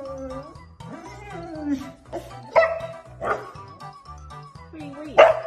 Where are?